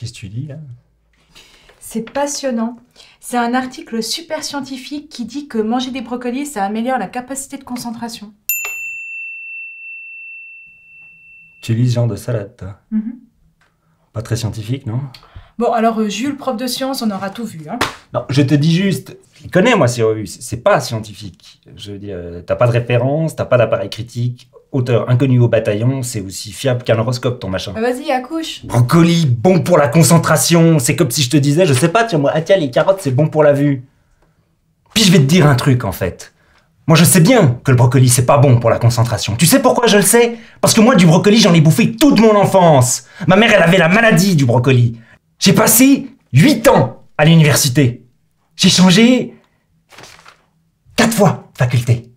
Qu'est-ce que tu dis là? C'est passionnant. C'est un article super scientifique qui dit que manger des brocolis, ça améliore la capacité de concentration. Tu lis ce genre de salade, toi? Mhm. Pas très scientifique, non? Bon, alors euh, Jules, prof de sciences, on aura tout vu. Hein. Non, je te dis juste, je les connais moi ces revues, c'est c'est pas scientifique. Je veux dire, euh, t'as pas de référence, t'as pas d'appareil critique, auteur inconnu au bataillon, c'est aussi fiable qu'un horoscope ton machin. Bah, Vas-y, accouche. Brocoli, bon pour la concentration, c'est comme si je te disais, je sais pas, tiens moi, ah tiens les carottes c'est bon pour la vue. Puis je vais te dire un truc en fait. Moi je sais bien que le brocoli c'est pas bon pour la concentration. Tu sais pourquoi je le sais? Parce que moi du brocoli j'en ai bouffé toute mon enfance. Ma mère elle avait la maladie du brocoli. J'ai passé 8 ans à l'université. J'ai changé 4 fois faculté.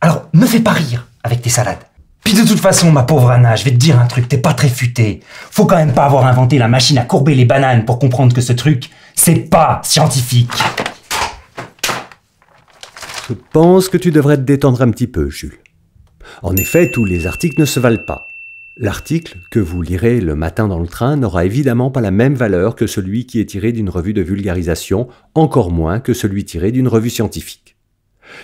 Alors me fais pas rire avec tes salades. Puis de toute façon, ma pauvre Anna, je vais te dire un truc, t'es pas très futé. Faut quand même pas avoir inventé la machine à courber les bananes pour comprendre que ce truc, c'est pas scientifique. Je pense que tu devrais te détendre un petit peu, Jules. En effet, tous les articles ne se valent pas. L'article que vous lirez le matin dans le train n'aura évidemment pas la même valeur que celui qui est tiré d'une revue de vulgarisation, encore moins que celui tiré d'une revue scientifique.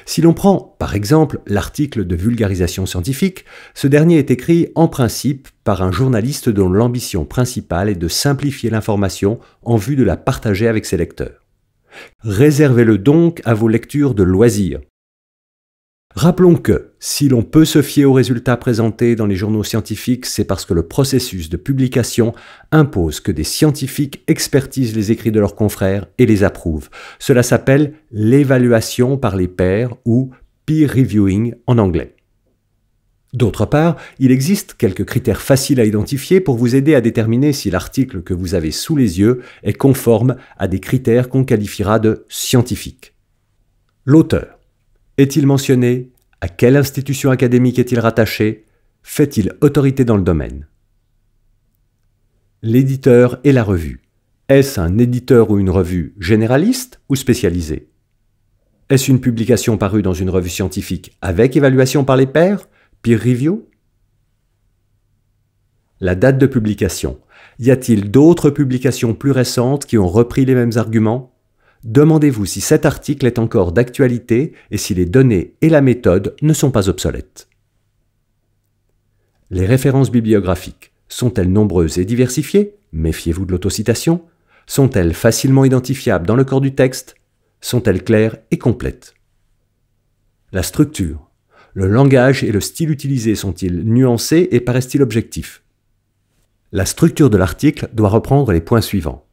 Si l'on prend, par exemple, l'article de vulgarisation scientifique, ce dernier est écrit en principe par un journaliste dont l'ambition principale est de simplifier l'information en vue de la partager avec ses lecteurs. Réservez-le donc à vos lectures de loisirs. Rappelons que, si l'on peut se fier aux résultats présentés dans les journaux scientifiques, c'est parce que le processus de publication impose que des scientifiques expertisent les écrits de leurs confrères et les approuvent. Cela s'appelle l'évaluation par les pairs ou peer reviewing en anglais. D'autre part, il existe quelques critères faciles à identifier pour vous aider à déterminer si l'article que vous avez sous les yeux est conforme à des critères qu'on qualifiera de scientifiques. L'auteur. Est-il mentionné? À quelle institution académique est-il rattaché? Fait-il autorité dans le domaine? L'éditeur et la revue. Est-ce un éditeur ou une revue généraliste ou spécialisée? Est-ce une publication parue dans une revue scientifique avec évaluation par les pairs Peer review? La date de publication. Y a-t-il d'autres publications plus récentes qui ont repris les mêmes arguments? Demandez-vous si cet article est encore d'actualité et si les données et la méthode ne sont pas obsolètes. Les références bibliographiques sont-elles nombreuses et diversifiées? Méfiez-vous de l'autocitation? Sont-elles facilement identifiables dans le corps du texte? Sont-elles claires et complètes? La structure. Le langage et le style utilisé sont-ils nuancés et paraissent-ils objectifs? La structure de l'article doit reprendre les points suivants.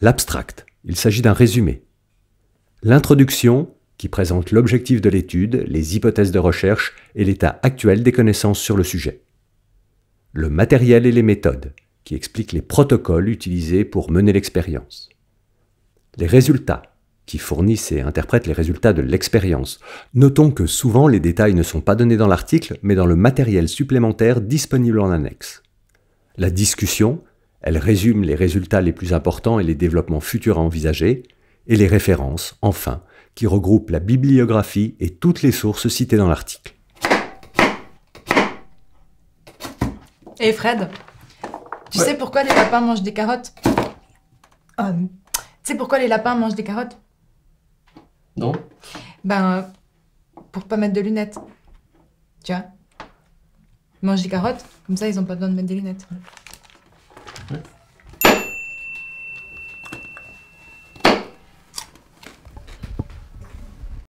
L'abstract. Il s'agit d'un résumé. L'introduction, qui présente l'objectif de l'étude, les hypothèses de recherche et l'état actuel des connaissances sur le sujet. Le matériel et les méthodes, qui expliquent les protocoles utilisés pour mener l'expérience. Les résultats, qui fournissent et interprètent les résultats de l'expérience. Notons que souvent les détails ne sont pas donnés dans l'article, mais dans le matériel supplémentaire disponible en annexe. La discussion, elle résume les résultats les plus importants et les développements futurs à envisager, et les références, enfin, qui regroupent la bibliographie et toutes les sources citées dans l'article. Et Fred, tu Ouais. sais pourquoi les lapins mangent des carottes? Tu sais pourquoi les lapins mangent des carottes? Non Ben, pour pas mettre de lunettes. Tu vois? Ils mangent des carottes, comme ça ils ont pas besoin de mettre des lunettes.